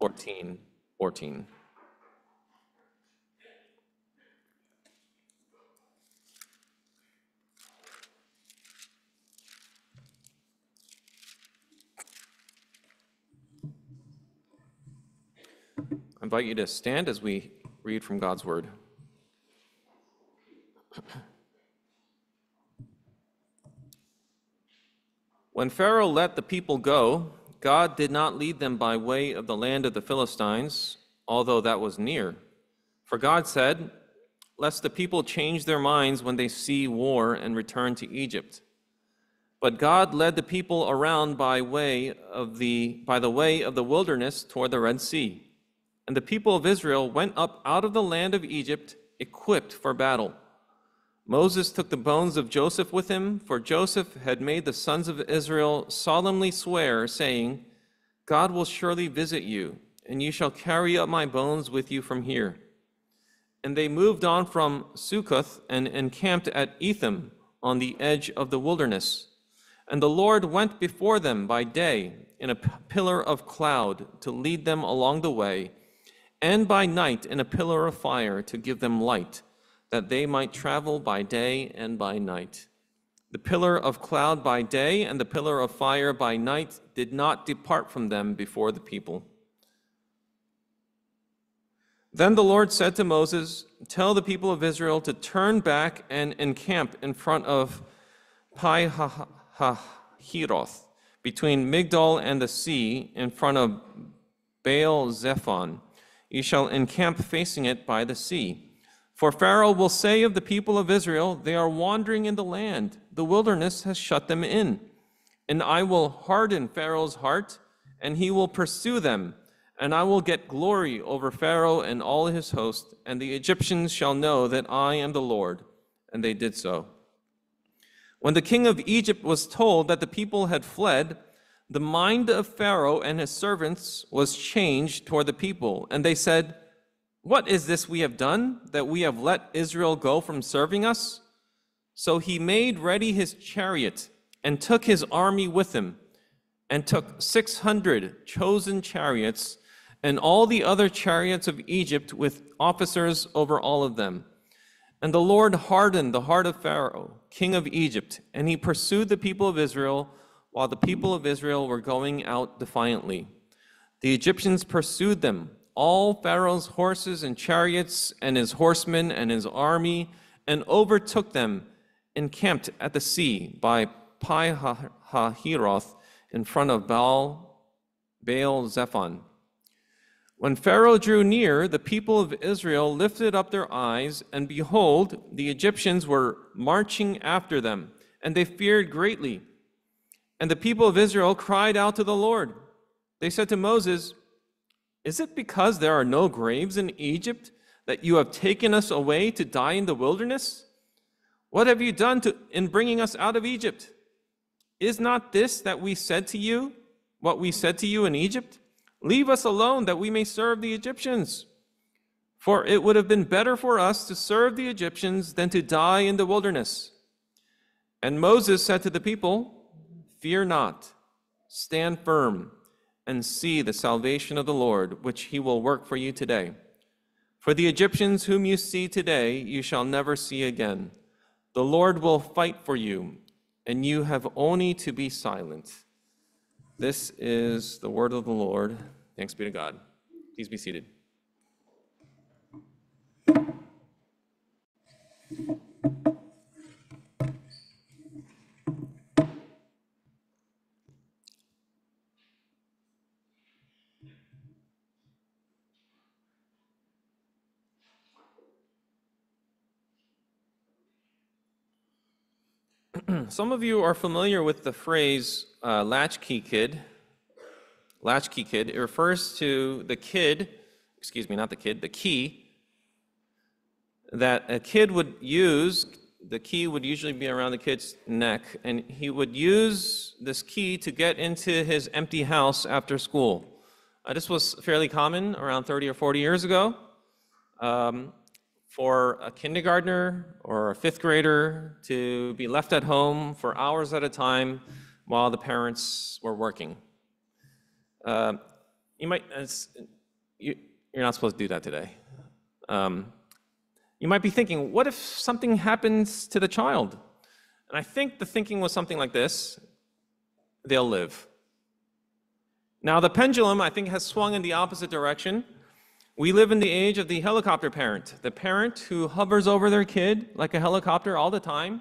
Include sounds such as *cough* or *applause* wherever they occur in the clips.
14, 14. I invite you to stand as we read from God's word. *clears throat* When Pharaoh let the people go, God did not lead them by way of the land of the Philistines, although that was near. For God said, Lest the people change their minds when they see war and return to Egypt. But God led the people around by way of the by the way of the wilderness toward the Red Sea. And the people of Israel went up out of the land of Egypt equipped for battle. Moses took the bones of Joseph with him, for Joseph had made the sons of Israel solemnly swear, saying, God will surely visit you, and you shall carry up my bones with you from here. And they moved on from Succoth and encamped at Etham on the edge of the wilderness. And the Lord went before them by day in a pillar of cloud to lead them along the way, and by night in a pillar of fire to give them light that they might travel by day and by night. The pillar of cloud by day and the pillar of fire by night did not depart from them before the people. Then the Lord said to Moses, Tell the people of Israel to turn back and encamp in front of Pi Hahiroth, between Migdol and the sea, in front of Baal Zephon. You shall encamp facing it by the sea. For Pharaoh will say of the people of Israel, They are wandering in the land, the wilderness has shut them in. And I will harden Pharaoh's heart, and he will pursue them. And I will get glory over Pharaoh and all his host, and the Egyptians shall know that I am the Lord. And they did so. When the king of Egypt was told that the people had fled, the mind of Pharaoh and his servants was changed toward the people, and they said, what is this we have done, that we have let Israel go from serving us? So he made ready his chariot and took his army with him, and took 600 chosen chariots and all the other chariots of Egypt with officers over all of them. And the Lord hardened the heart of Pharaoh, king of Egypt, and he pursued the people of Israel while the people of Israel were going out defiantly. The Egyptians pursued them all Pharaoh's horses and chariots and his horsemen and his army and overtook them encamped at the sea by Pi Hahiroth in front of Baal, Baal Zephon. When Pharaoh drew near, the people of Israel lifted up their eyes, and behold, the Egyptians were marching after them, and they feared greatly. And the people of Israel cried out to the Lord. They said to Moses, is it because there are no graves in Egypt that you have taken us away to die in the wilderness? What have you done to, in bringing us out of Egypt? Is not this that we said to you, what we said to you in Egypt? Leave us alone that we may serve the Egyptians. For it would have been better for us to serve the Egyptians than to die in the wilderness. And Moses said to the people, Fear not, stand firm and see the salvation of the Lord, which he will work for you today. For the Egyptians whom you see today, you shall never see again. The Lord will fight for you, and you have only to be silent. This is the word of the Lord. Thanks be to God. Please be seated. *clears throat* Some of you are familiar with the phrase uh, latchkey kid. Latchkey kid. It refers to the kid, excuse me, not the kid, the key that a kid would use. The key would usually be around the kid's neck, and he would use this key to get into his empty house after school. Uh, this was fairly common around 30 or 40 years ago. Um, for a kindergartner or a fifth grader to be left at home for hours at a time while the parents were working. Uh, you might, you, you're not supposed to do that today. Um, you might be thinking, what if something happens to the child? And I think the thinking was something like this they'll live. Now, the pendulum, I think, has swung in the opposite direction. We live in the age of the helicopter parent, the parent who hovers over their kid like a helicopter all the time.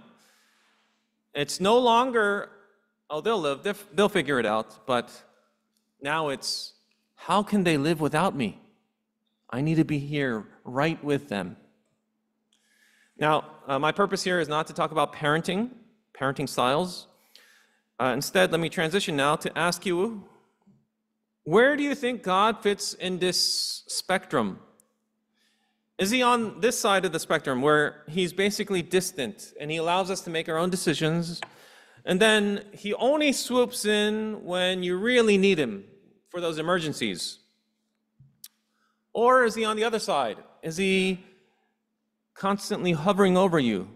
It's no longer, oh, they'll live, they'll figure it out, but now it's, how can they live without me? I need to be here right with them. Now, uh, my purpose here is not to talk about parenting, parenting styles. Uh, instead, let me transition now to ask you where do you think God fits in this spectrum? Is he on this side of the spectrum where he's basically distant and he allows us to make our own decisions? And then he only swoops in when you really need him for those emergencies? Or is he on the other side? Is he constantly hovering over you,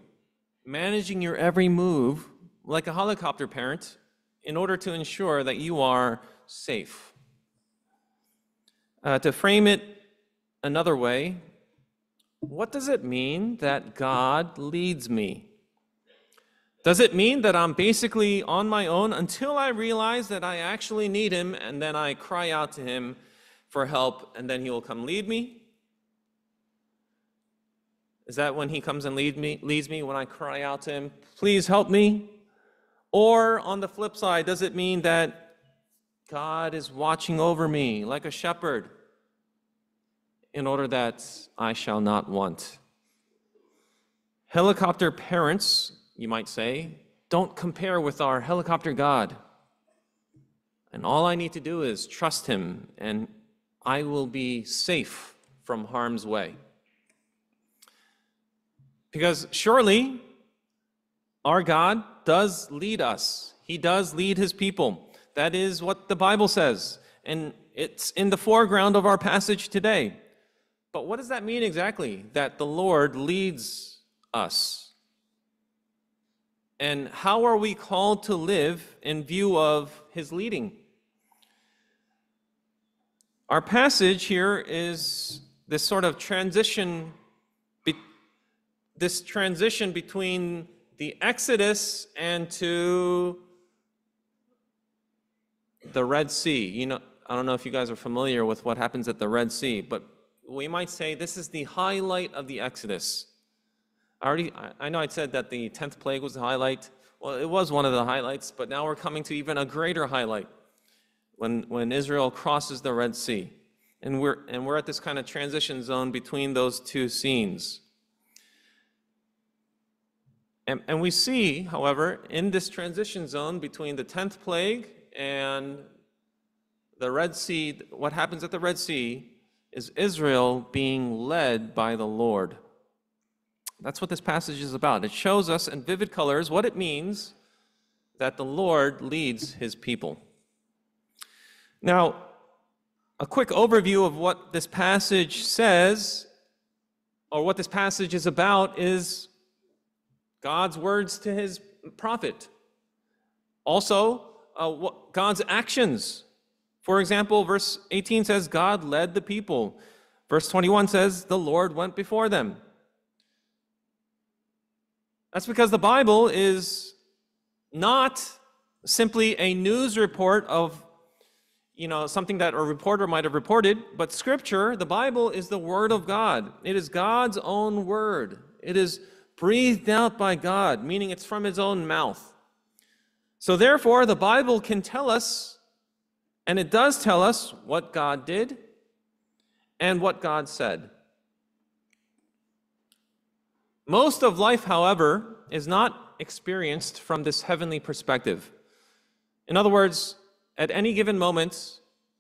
managing your every move like a helicopter parent in order to ensure that you are safe? Uh, to frame it another way, what does it mean that God leads me? Does it mean that I'm basically on my own until I realize that I actually need Him and then I cry out to Him for help and then He will come lead me? Is that when He comes and lead me, leads me when I cry out to Him, please help me? Or on the flip side, does it mean that God is watching over me like a shepherd in order that I shall not want? Helicopter parents you might say, don't compare with our helicopter God. And all I need to do is trust Him, and I will be safe from harm's way. Because surely our God does lead us, He does lead His people. That is what the Bible says. And it's in the foreground of our passage today. But what does that mean exactly? That the Lord leads us. And how are we called to live in view of his leading? Our passage here is this sort of transition, this transition between the Exodus and to the Red Sea. You know, I don't know if you guys are familiar with what happens at the Red Sea, but we might say this is the highlight of the Exodus. I already, I know I said that the 10th plague was the highlight. Well, it was one of the highlights, but now we're coming to even a greater highlight when, when Israel crosses the Red Sea. And we're, and we're at this kind of transition zone between those two scenes. And, and we see, however, in this transition zone between the 10th plague and the Red Sea, what happens at the Red Sea is Israel being led by the Lord. That's what this passage is about. It shows us in vivid colors what it means that the Lord leads his people. Now, a quick overview of what this passage says, or what this passage is about, is God's words to his prophet. Also, uh, what, God's actions. For example, verse 18 says, God led the people. Verse 21 says, the Lord went before them. That's because the Bible is not simply a news report of you know something that a reporter might have reported but scripture the bible is the word of god it is god's own word it is breathed out by god meaning it's from his own mouth so therefore the bible can tell us and it does tell us what god did and what god said most of life, however, is not experienced from this heavenly perspective. In other words, at any given moment,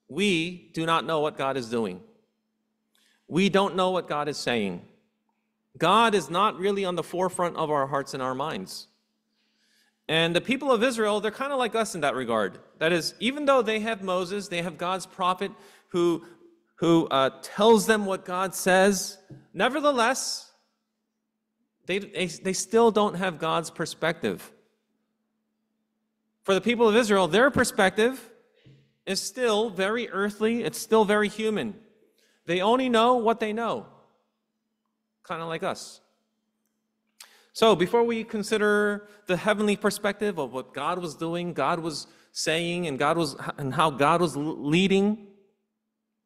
we do not know what God is doing. We don't know what God is saying. God is not really on the forefront of our hearts and our minds. And the people of Israel, they're kind of like us in that regard. That is, even though they have Moses, they have God's prophet who, who uh, tells them what God says, nevertheless, they, they, they still don't have God's perspective. For the people of Israel, their perspective is still very earthly, it's still very human. They only know what they know, kind of like us. So, before we consider the heavenly perspective of what God was doing, God was saying, and God was and how God was leading,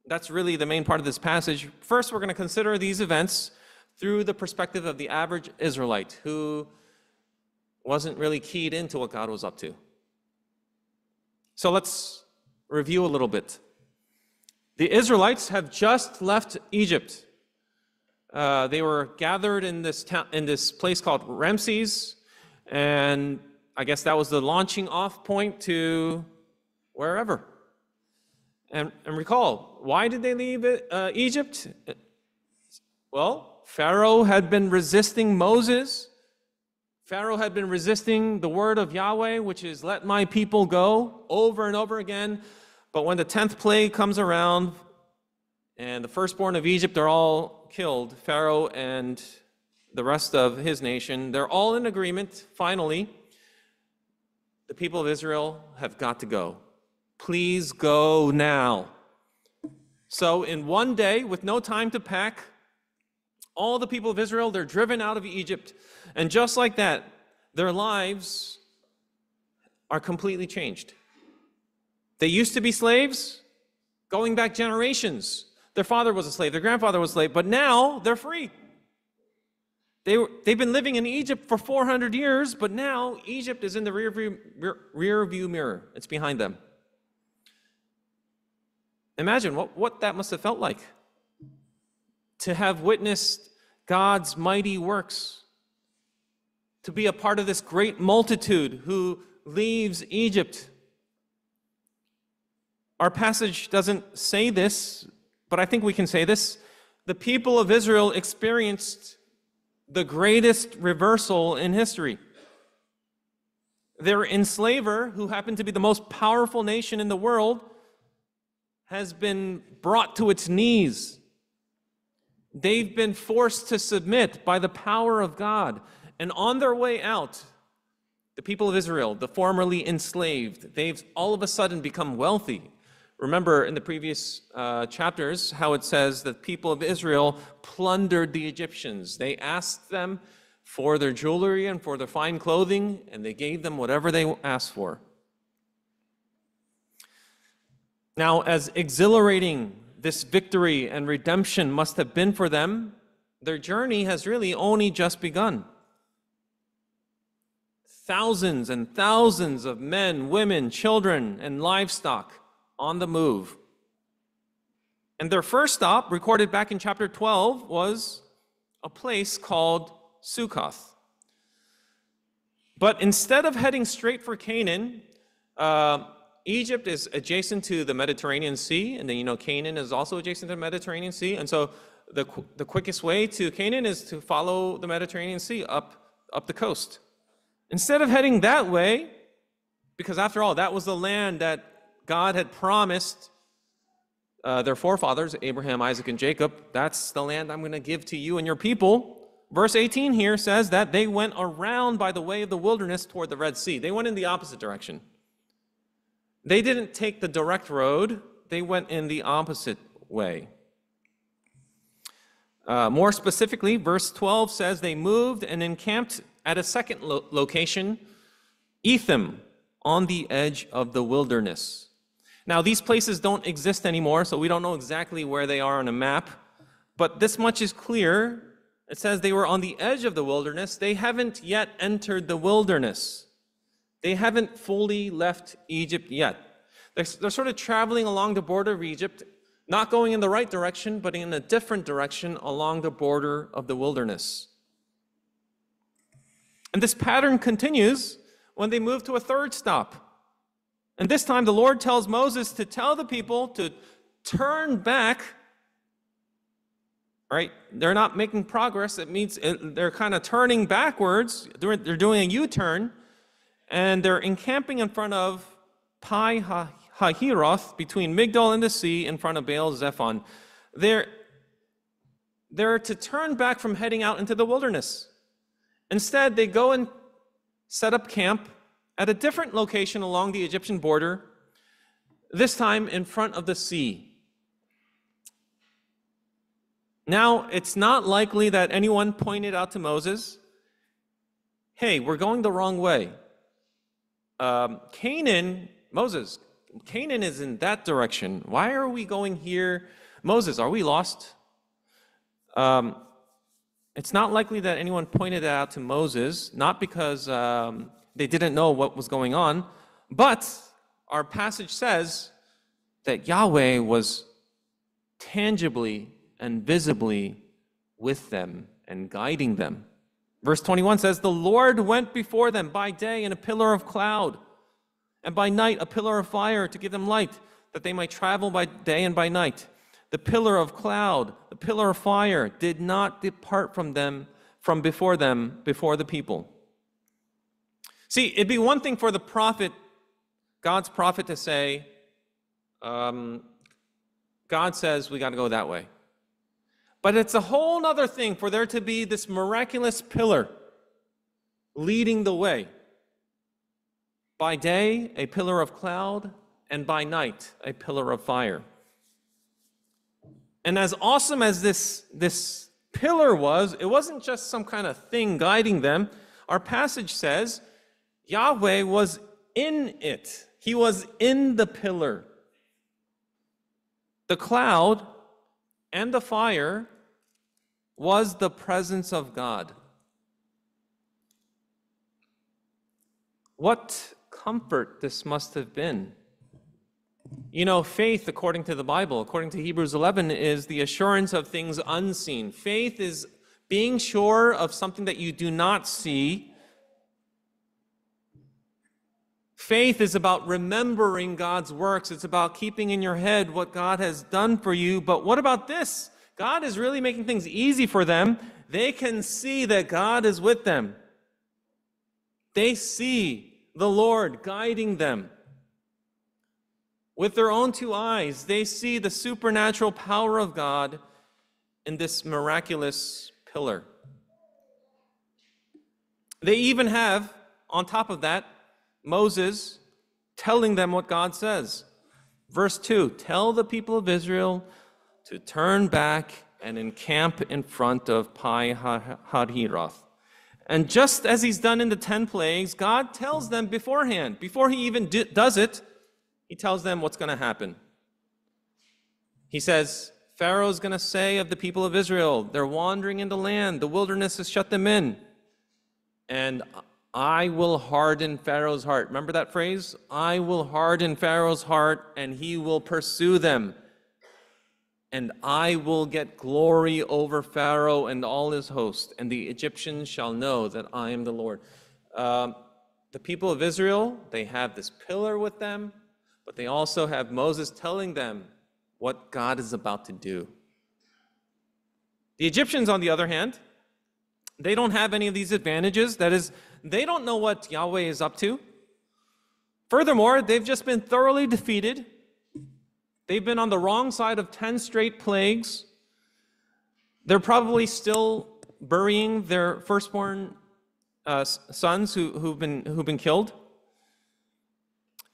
that's really the main part of this passage. First, we're going to consider these events through the perspective of the average Israelite who wasn't really keyed into what God was up to. So let's review a little bit. The Israelites have just left Egypt. Uh, they were gathered in this town, in this place called Ramses, and I guess that was the launching off point to wherever. And, and recall, why did they leave uh, Egypt? Well, Pharaoh had been resisting Moses. Pharaoh had been resisting the word of Yahweh, which is, let my people go, over and over again. But when the 10th plague comes around and the firstborn of Egypt are all killed, Pharaoh and the rest of his nation, they're all in agreement, finally. The people of Israel have got to go. Please go now. So, in one day, with no time to pack, all the people of Israel, they're driven out of Egypt. And just like that, their lives are completely changed. They used to be slaves, going back generations. Their father was a slave, their grandfather was a slave, but now they're free. They were, they've been living in Egypt for 400 years, but now Egypt is in the rear view, rear, rear view mirror. It's behind them. Imagine what, what that must have felt like to have witnessed God's mighty works, to be a part of this great multitude who leaves Egypt. Our passage doesn't say this, but I think we can say this. The people of Israel experienced the greatest reversal in history. Their enslaver, who happened to be the most powerful nation in the world, has been brought to its knees. They've been forced to submit by the power of God. And on their way out, the people of Israel, the formerly enslaved, they've all of a sudden become wealthy. Remember in the previous uh, chapters how it says that people of Israel plundered the Egyptians. They asked them for their jewelry and for their fine clothing, and they gave them whatever they asked for. Now, as exhilarating this victory and redemption must have been for them, their journey has really only just begun. Thousands and thousands of men, women, children, and livestock on the move. And their first stop, recorded back in chapter 12, was a place called Sukkoth. But instead of heading straight for Canaan, uh, Egypt is adjacent to the Mediterranean Sea, and then you know Canaan is also adjacent to the Mediterranean Sea. And so the, the quickest way to Canaan is to follow the Mediterranean Sea up, up the coast. Instead of heading that way, because after all, that was the land that God had promised uh, their forefathers, Abraham, Isaac, and Jacob, that's the land I'm going to give to you and your people. Verse 18 here says that they went around by the way of the wilderness toward the Red Sea. They went in the opposite direction. They didn't take the direct road, they went in the opposite way. Uh, more specifically, verse 12 says they moved and encamped at a second lo- location, Etham, on the edge of the wilderness. Now, these places don't exist anymore, so we don't know exactly where they are on a map, but this much is clear. It says they were on the edge of the wilderness. They haven't yet entered the wilderness. They haven't fully left Egypt yet. They're, they're sort of traveling along the border of Egypt, not going in the right direction, but in a different direction along the border of the wilderness. And this pattern continues when they move to a third stop. And this time the Lord tells Moses to tell the people to turn back. Right? They're not making progress. It means uh, they're kind of turning backwards. They're doing a U turn and they're encamping in front of Pi Hahiroth, between Migdol and the sea, in front of Baal Zephon. They're, they're to turn back from heading out into the wilderness. Instead, they go and set up camp at a different location along the Egyptian border. this time in front of the sea. Now, it's not likely that anyone pointed out to Moses, hey, we're going the wrong way. Um, Canaan, Moses, Canaan is in that direction. Why are we going here? Moses, are we lost? Um, it's not likely that anyone pointed it out to Moses, not because um, they didn't know what was going on, but our passage says that Yahweh was tangibly and visibly with them and guiding them. Verse 21 says, The Lord went before them by day in a pillar of cloud, and by night a pillar of fire to give them light, that they might travel by day and by night. The pillar of cloud, the pillar of fire did not depart from them, from before them, before the people. See, it'd be one thing for the prophet, God's prophet, to say, um, God says we got to go that way. But it's a whole other thing for there to be this miraculous pillar leading the way. By day, a pillar of cloud, and by night, a pillar of fire. And as awesome as this, this pillar was, it wasn't just some kind of thing guiding them. Our passage says Yahweh was in it, He was in the pillar. The cloud and the fire was the presence of God. What comfort this must have been. You know, faith, according to the Bible, according to Hebrews 11, is the assurance of things unseen. Faith is being sure of something that you do not see. Faith is about remembering God's works. It's about keeping in your head what God has done for you. But what about this? God is really making things easy for them. They can see that God is with them. They see the Lord guiding them. With their own two eyes, they see the supernatural power of God in this miraculous pillar. They even have, on top of that, Moses telling them what God says. Verse 2 Tell the people of Israel to turn back and encamp in front of Pi Hahiroth. And just as he's done in the 10 plagues, God tells them beforehand, before he even does it, he tells them what's going to happen. He says, Pharaoh's going to say of the people of Israel, they're wandering in the land, the wilderness has shut them in. And I will harden Pharaoh's heart. Remember that phrase? I will harden Pharaoh's heart, and he will pursue them and I will get glory over Pharaoh and all his host, and the Egyptians shall know that I am the Lord. Um, the people of Israel, they have this pillar with them, but they also have Moses telling them what God is about to do. The Egyptians, on the other hand, they don't have any of these advantages. That is, they don't know what Yahweh is up to. Furthermore, they've just been thoroughly defeated They've been on the wrong side of 10 straight plagues. They're probably still burying their firstborn uh, sons who, who've, been, who've been killed.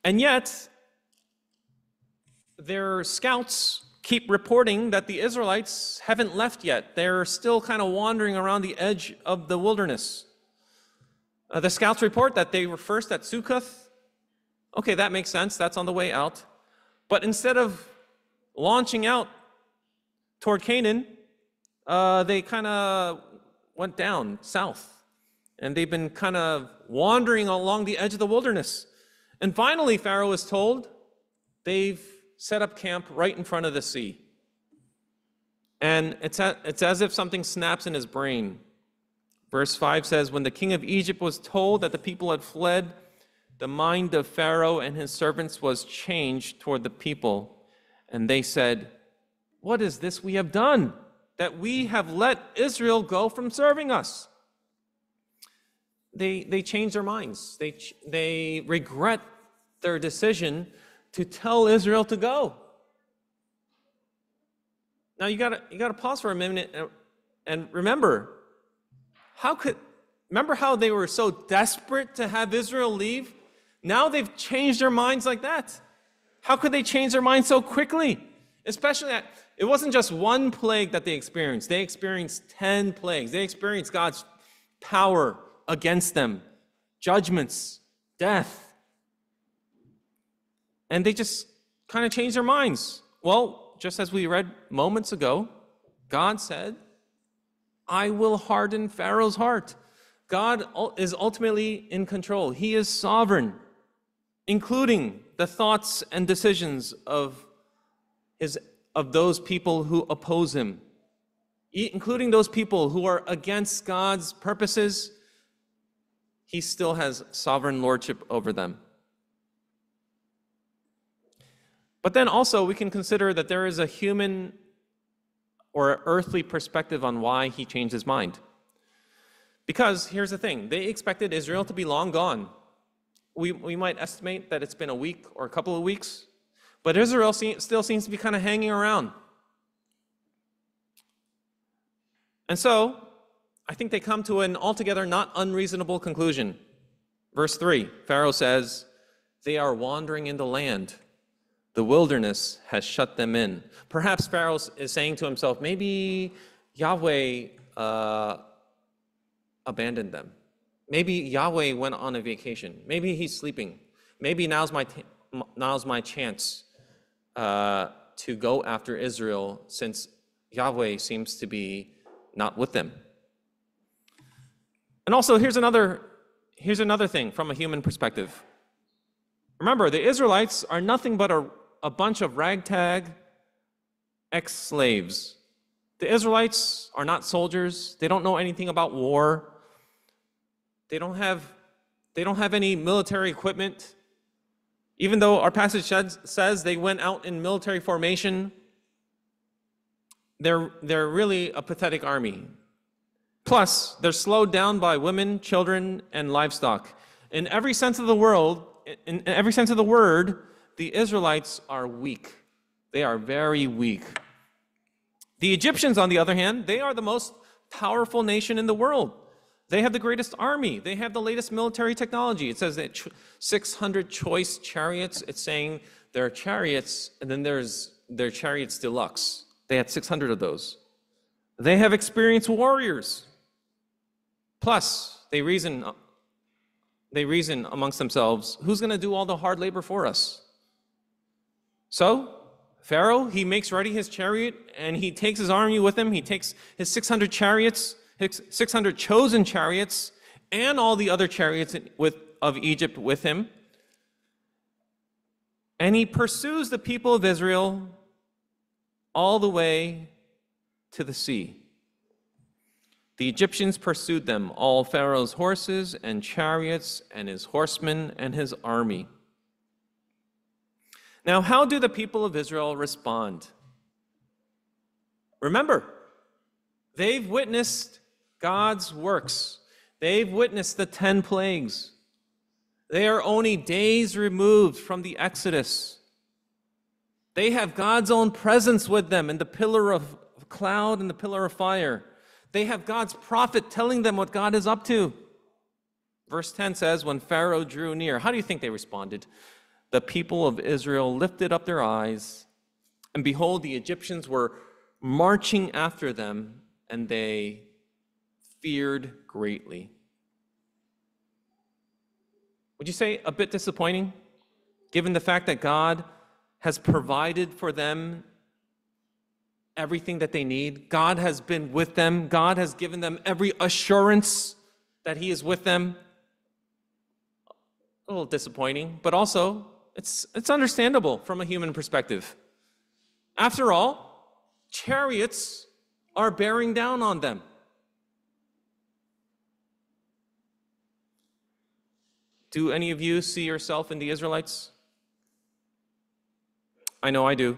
And yet, their scouts keep reporting that the Israelites haven't left yet. They're still kind of wandering around the edge of the wilderness. Uh, the scouts report that they were first at Sukkoth. Okay, that makes sense. That's on the way out. But instead of launching out toward Canaan, uh, they kind of went down south. And they've been kind of wandering along the edge of the wilderness. And finally, Pharaoh is told they've set up camp right in front of the sea. And it's, a, it's as if something snaps in his brain. Verse 5 says When the king of Egypt was told that the people had fled, the mind of Pharaoh and his servants was changed toward the people, and they said, What is this we have done, that we have let Israel go from serving us? They, they change their minds. They, they regret their decision to tell Israel to go. Now you gotta you gotta pause for a minute and, and remember, how could remember how they were so desperate to have Israel leave? Now they've changed their minds like that. How could they change their minds so quickly? Especially that it wasn't just one plague that they experienced, they experienced 10 plagues. They experienced God's power against them, judgments, death. And they just kind of changed their minds. Well, just as we read moments ago, God said, I will harden Pharaoh's heart. God is ultimately in control, He is sovereign, including the thoughts and decisions of, his, of those people who oppose Him, including those people who are against God's purposes. He still has sovereign lordship over them. But then also, we can consider that there is a human or an earthly perspective on why he changed his mind. Because here's the thing they expected Israel to be long gone. We, we might estimate that it's been a week or a couple of weeks, but Israel still seems to be kind of hanging around. And so, I think they come to an altogether not unreasonable conclusion. Verse 3 Pharaoh says, They are wandering in the land the wilderness has shut them in. Perhaps Pharaoh is saying to himself, maybe Yahweh uh, abandoned them. Maybe Yahweh went on a vacation. Maybe he's sleeping. Maybe now's my, now's my chance uh, to go after Israel since Yahweh seems to be not with them. And also, here's another, here's another thing from a human perspective. Remember, the Israelites are nothing but a a bunch of ragtag ex slaves. The Israelites are not soldiers, they don't know anything about war, they don't have, they don't have any military equipment. Even though our passage says they went out in military formation, they're, they're really a pathetic army. Plus, they're slowed down by women, children, and livestock. In every sense of the world, in every sense of the word, the Israelites are weak. They are very weak. The Egyptians, on the other hand, they are the most powerful nation in the world. They have the greatest army. They have the latest military technology. It says that 600 choice chariots. It's saying there are chariots, and then there's their chariots deluxe. They had 600 of those. They have experienced warriors. Plus, they reason they reason amongst themselves, who's going to do all the hard labor for us? So, Pharaoh, he makes ready his chariot and he takes his army with him. He takes his 600 chariots, his 600 chosen chariots, and all the other chariots with, of Egypt with him. And he pursues the people of Israel all the way to the sea. The Egyptians pursued them, all Pharaoh's horses and chariots, and his horsemen and his army. Now, how do the people of Israel respond? Remember, they've witnessed God's works, they've witnessed the 10 plagues. They are only days removed from the Exodus. They have God's own presence with them in the pillar of cloud and the pillar of fire. They have God's prophet telling them what God is up to. Verse 10 says, When Pharaoh drew near, how do you think they responded? The people of Israel lifted up their eyes, and behold, the Egyptians were marching after them, and they feared greatly. Would you say a bit disappointing, given the fact that God has provided for them everything that they need? God has been with them, God has given them every assurance that He is with them. A little disappointing, but also it's, it's understandable from a human perspective. After all, chariots are bearing down on them. Do any of you see yourself in the Israelites? I know I do.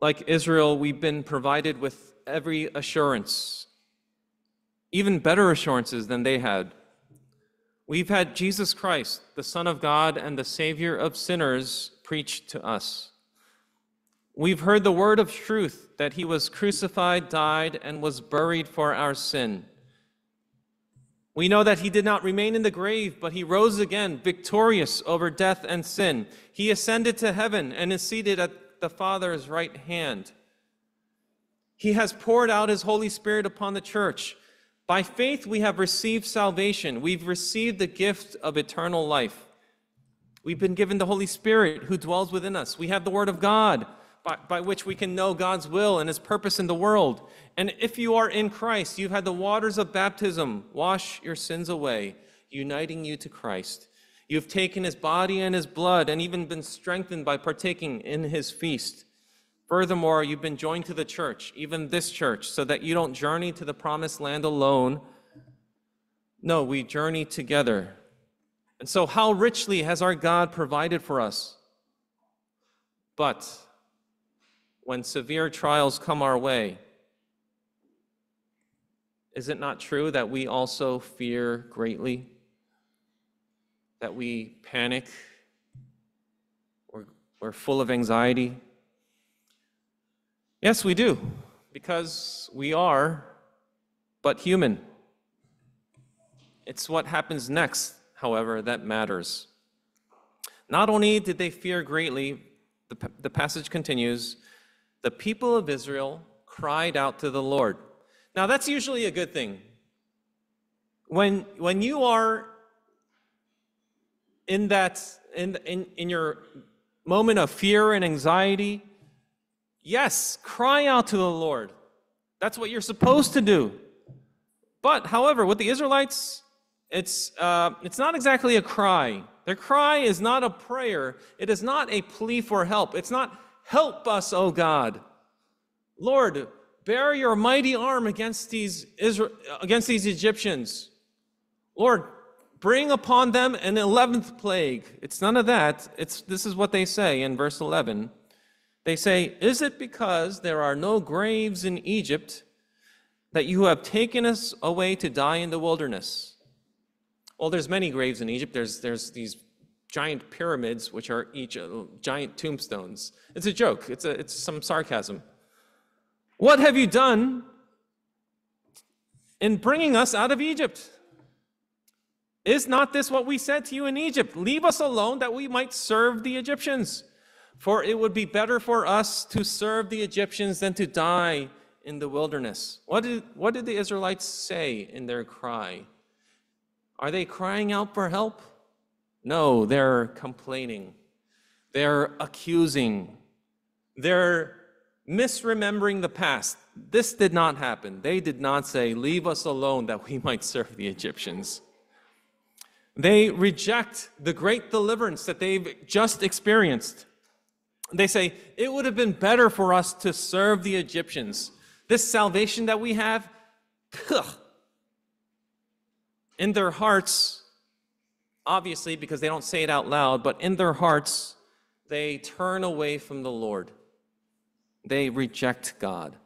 Like Israel, we've been provided with every assurance, even better assurances than they had. We've had Jesus Christ, the Son of God and the Savior of sinners, preached to us. We've heard the word of truth that he was crucified, died, and was buried for our sin. We know that he did not remain in the grave, but he rose again, victorious over death and sin. He ascended to heaven and is seated at the Father's right hand. He has poured out his Holy Spirit upon the church. By faith, we have received salvation. We've received the gift of eternal life. We've been given the Holy Spirit who dwells within us. We have the Word of God by, by which we can know God's will and His purpose in the world. And if you are in Christ, you've had the waters of baptism wash your sins away, uniting you to Christ. You've taken His body and His blood and even been strengthened by partaking in His feast. Furthermore, you've been joined to the church, even this church, so that you don't journey to the promised land alone. No, we journey together. And so, how richly has our God provided for us? But when severe trials come our way, is it not true that we also fear greatly? That we panic? We're, we're full of anxiety? Yes, we do, because we are but human. It's what happens next, however, that matters. Not only did they fear greatly, the, the passage continues, the people of Israel cried out to the Lord. Now, that's usually a good thing. When, when you are in that, in, in, in your moment of fear and anxiety, yes, cry out to the Lord. That's what you're supposed to do. But, however, with the Israelites, it's, uh, it's not exactly a cry. Their cry is not a prayer. It is not a plea for help. It's not, Help us, O God. Lord, bear your mighty arm against these, Israel, against these Egyptians. Lord, bring upon them an 11th plague. It's none of that. It's, this is what they say in verse 11. They say, Is it because there are no graves in Egypt that you have taken us away to die in the wilderness? Well, there's many graves in Egypt. There's, there's these giant pyramids, which are each uh, giant tombstones. It's a joke, it's, a, it's some sarcasm. What have you done in bringing us out of Egypt? Is not this what we said to you in Egypt? Leave us alone that we might serve the Egyptians. For it would be better for us to serve the Egyptians than to die in the wilderness. What did, what did the Israelites say in their cry? Are they crying out for help? No, they're complaining. They're accusing. They're misremembering the past. This did not happen. They did not say, Leave us alone that we *laughs* might serve the Egyptians. They reject the great deliverance that they've just experienced. They say, It would have been better for us to serve the Egyptians. This salvation that we have, ugh. in their hearts, obviously, because they don't say it out loud, but in their hearts, they turn away from the Lord. They reject God.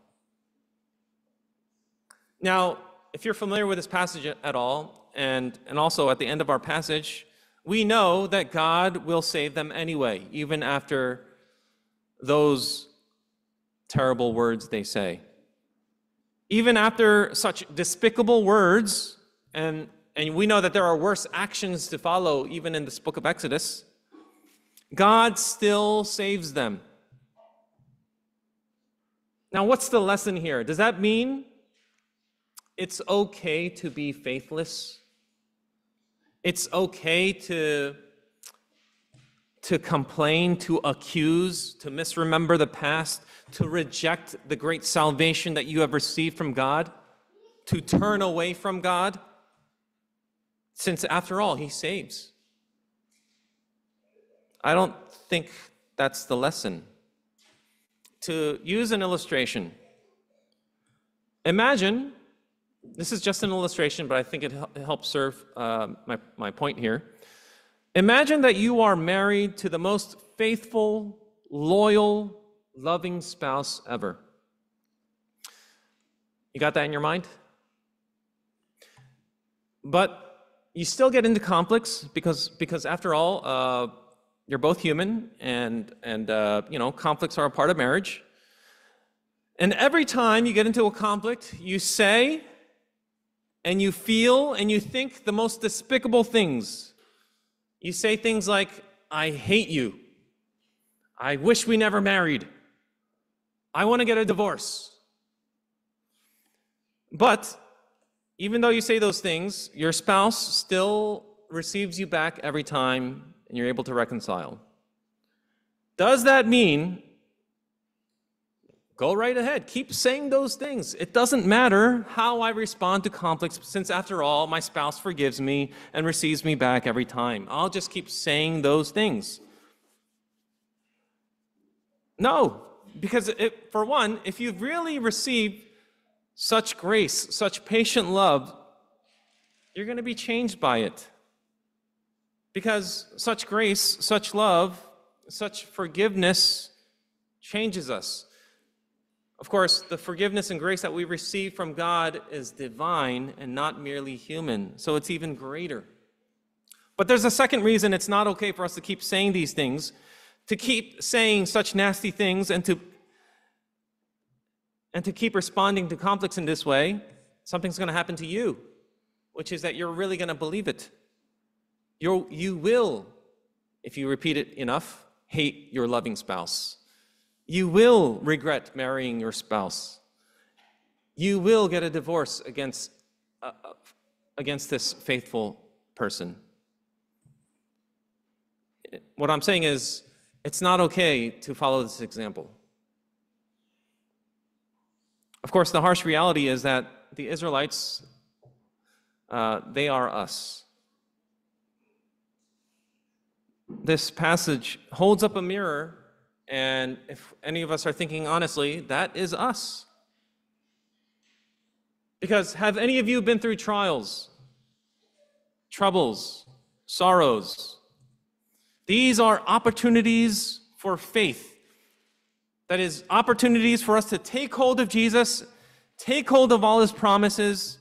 Now, if you're familiar with this passage at all, and, and also at the end of our passage, we know that God will save them anyway, even after those terrible words they say. Even after such despicable words and and we know that there are worse actions to follow even in this book of Exodus, God still saves them. Now, what's the lesson here? Does that mean it's okay to be faithless? It's okay to, to complain, to accuse, to misremember the past, to reject the great salvation that you have received from God, to turn away from God? since after all, he saves. I don't think that's the lesson. To use an illustration, imagine this is just an illustration, but I think it helps serve uh, my, my point here. Imagine that you are married to the most faithful, loyal, loving spouse ever. You got that in your mind? But you still get into conflicts because, because after all, uh, you're both human and, and uh, you know, conflicts are a part of marriage. And every time you get into a conflict, you say and you feel and you think the most despicable things. You say things like, I hate you. I wish we never married. I want to get a divorce. But even though you say those things, your spouse still receives you back every time and you're able to reconcile. Does that mean go right ahead? Keep saying those things. It doesn't matter how I respond to conflicts, since after all, my spouse forgives me and receives me back every time. I'll just keep saying those things. No, because it, for one, if you've really received such grace, such patient love, you're going to be changed by it. Because such grace, such love, such forgiveness changes us. Of course, the forgiveness and grace that we receive from God is divine and not merely human, so it's even greater. But there's a second reason it's not okay for us to keep saying these things, to keep saying such nasty things, and to and to keep responding to conflicts in this way, something's going to happen to you, which is that you're really going to believe it. you you will, if you repeat it enough, hate your loving spouse. You will regret marrying your spouse. You will get a divorce against, uh, uh against this faithful person. What I'm saying is, it's not okay to follow this example. Of course, the harsh reality is that the Israelites, uh, they are us. This passage holds up a mirror, and if any of us are thinking honestly, that is us. Because have any of you been through trials, troubles, sorrows? These are opportunities for faith that is, opportunities for us to take hold of Jesus, take hold of all his promises.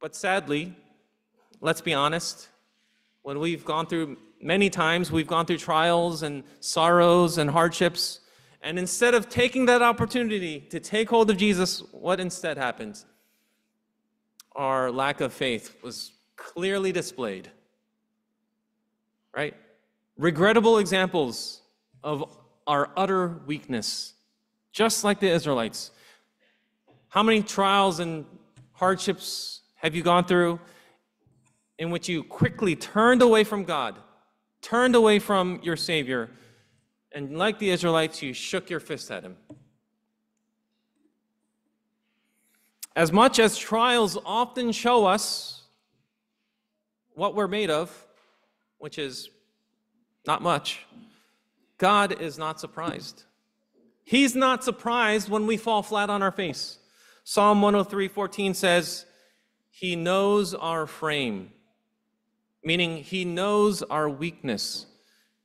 But sadly, let's be honest, when we've gone through many times, we've gone through trials and sorrows and hardships. And instead of taking that opportunity to take hold of Jesus, what instead happened? Our lack of faith was clearly displayed. Right? Regrettable examples of our utter weakness, just like the Israelites. How many trials and hardships have you gone through in which you quickly turned away from God, turned away from your Savior, and like the Israelites, you shook your fist at Him? As much as trials often show us what we're made of, which is not much, God is not surprised. He's not surprised when we fall flat on our face. Psalm 103 14 says, He knows our frame, meaning He knows our weakness.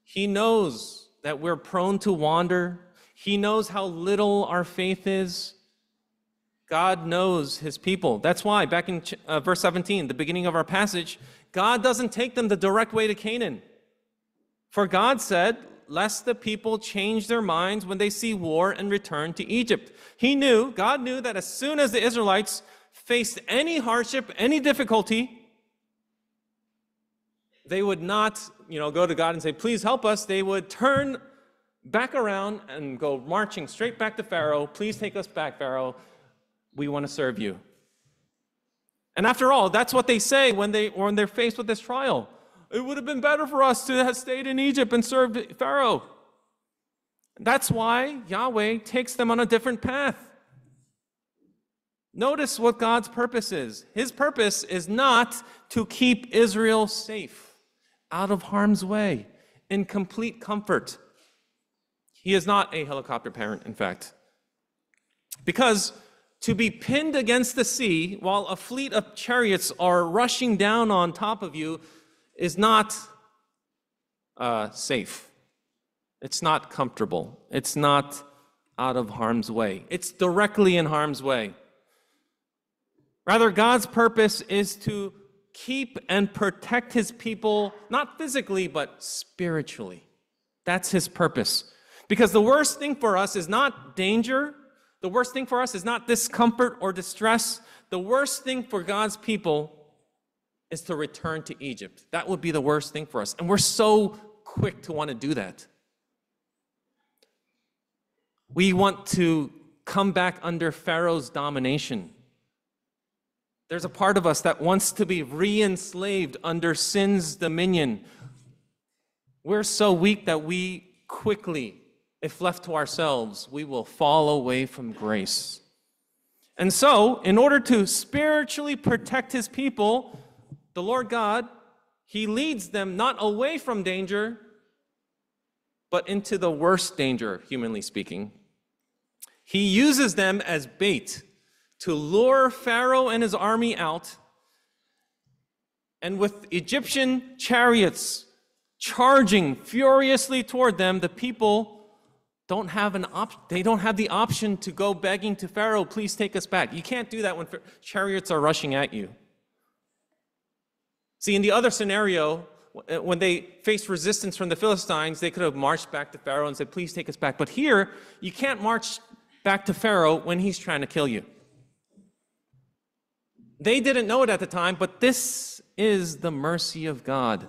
He knows that we're prone to wander. He knows how little our faith is. God knows His people. That's why, back in uh, verse 17, the beginning of our passage, God doesn't take them the direct way to Canaan. For God said, lest the people change their minds when they see war and return to Egypt. He knew, God knew that as soon as the Israelites faced any hardship, any difficulty, they would not, you know, go to God and say, please help us. They would turn back around and go marching straight back to Pharaoh. Please take us back, Pharaoh. We want to serve you. And after all, that's what they say when, they, when they're faced with this trial. It would have been better for us to have stayed in Egypt and served Pharaoh. That's why Yahweh takes them on a different path. Notice what God's purpose is. His purpose is not to keep Israel safe, out of harm's way, in complete comfort. He is not a helicopter parent, in fact. Because to be pinned against the sea while a fleet of chariots are rushing down on top of you is not uh, safe. It's not comfortable. It's not out of harm's way. It's directly in harm's way. Rather, God's purpose is to keep and protect his people, not physically, but spiritually. That's his purpose. Because the worst thing for us is not danger, The worst thing for us is not discomfort or distress. The worst thing for God's people is to return to Egypt. That would be the worst thing for us. And we're so quick to want to do that. We want to come back under Pharaoh's domination. There's a part of us that wants to be re enslaved under sin's dominion. We're so weak that we quickly, if left to ourselves, we will fall away from grace. And so, in order to spiritually protect his people, the Lord God, he leads them not away from danger, but into the worst danger, humanly speaking. He uses them as bait to lure Pharaoh and his army out. And with Egyptian chariots charging furiously toward them, the people don't have an op- they don't have the option to go begging to Pharaoh, please take us back. You can't do that when chariots are rushing at you. See, in the other scenario, uh, when they faced resistance from the Philistines, they could have marched back to Pharaoh and said, please take us back. But here, you can't march back to Pharaoh when he's trying to kill you. They didn't know it at the time, but this is the mercy of God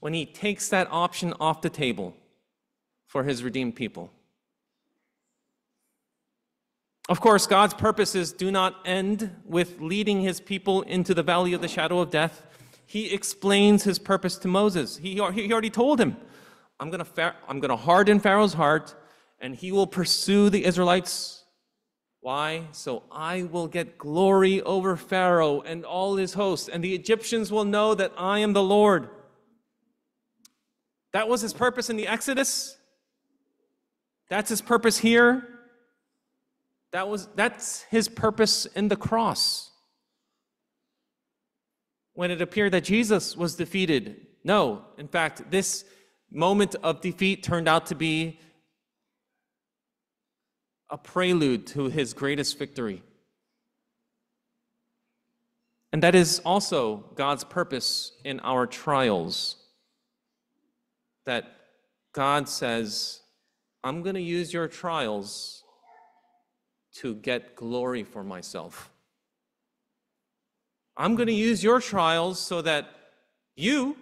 when he takes that option off the table for his redeemed people. Of course, God's purposes do not end with leading his people into the valley of the shadow of death. He explains his purpose to Moses. He, he already told him, I'm going to I'm going to harden Pharaoh's heart and he will pursue the Israelites. Why? So I will get glory over Pharaoh and all his hosts, and the Egyptians will know that I am the Lord. That was his purpose in the Exodus. That's his purpose here. That was, that's his purpose in the cross. When it appeared that Jesus was defeated, no, in fact, this moment of defeat turned out to be a prelude to his greatest victory. And that is also God's purpose in our trials. That God says, I'm going to use your trials to get glory for myself. I'm going to use your trials so that you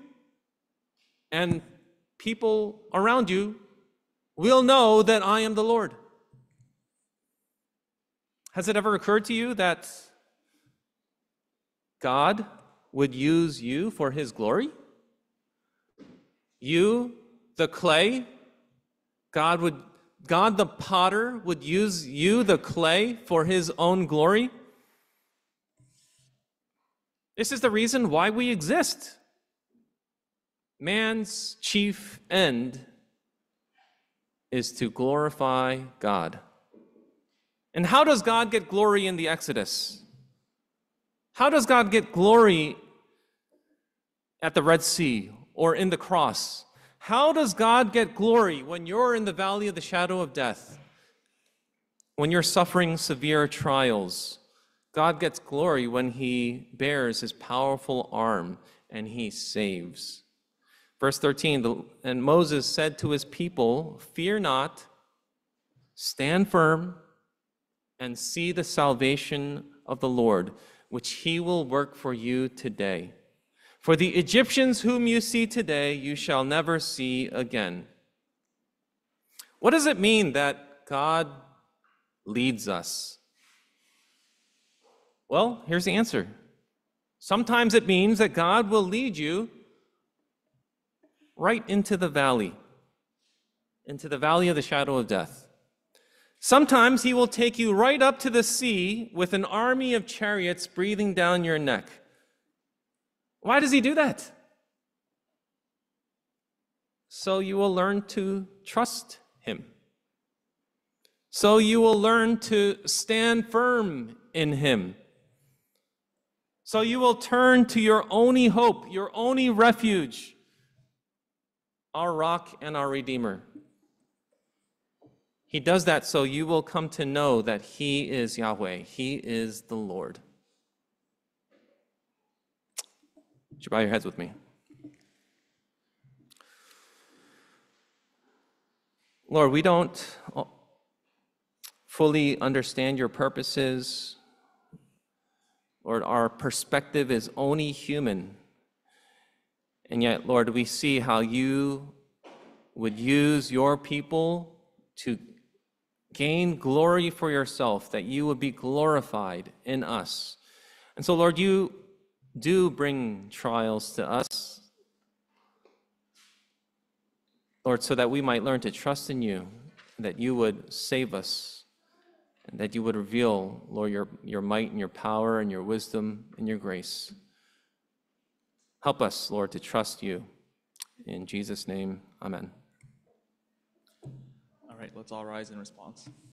and people around you will know that I am the Lord. Has it ever occurred to you that God would use you for his glory? You, the clay, God would God the potter would use you, the clay, for his own glory? This is the reason why we exist. Man's chief end is to glorify God. And how does God get glory in the Exodus? How does God get glory at the Red Sea or in the cross? How does God get glory when you're in the valley of the shadow of death? When you're suffering severe trials? God gets glory when he bares his powerful arm and he saves. Verse 13 And Moses said to his people, Fear not, stand firm and see the salvation of the Lord, which he will work for you today. For the Egyptians whom you see today, you shall never see again. What does it mean that God leads us? Well, here's the answer. Sometimes it means that God will lead you right into the valley, into the valley of the shadow of death. Sometimes he will take you right up to the sea with an army of chariots breathing down your neck. Why does he do that? So you will learn to trust him. So you will learn to stand firm in him. So you will turn to your only hope, your only refuge, our rock and our redeemer. He does that so you will come to know that He is Yahweh, He is the Lord. Would you bow your heads with me? Lord, we don't fully understand your purposes. Lord, our perspective is only human. And yet, Lord, we see how you would use your people to gain glory for yourself, that you would be glorified in us. And so, Lord, you do bring trials to us, Lord, so that we might learn to trust in you, that you would save us, and that you would reveal, Lord, your, your might and your power and your wisdom and your grace. Help us, Lord, to trust you. In Jesus' name, amen. Right, let's all rise in response.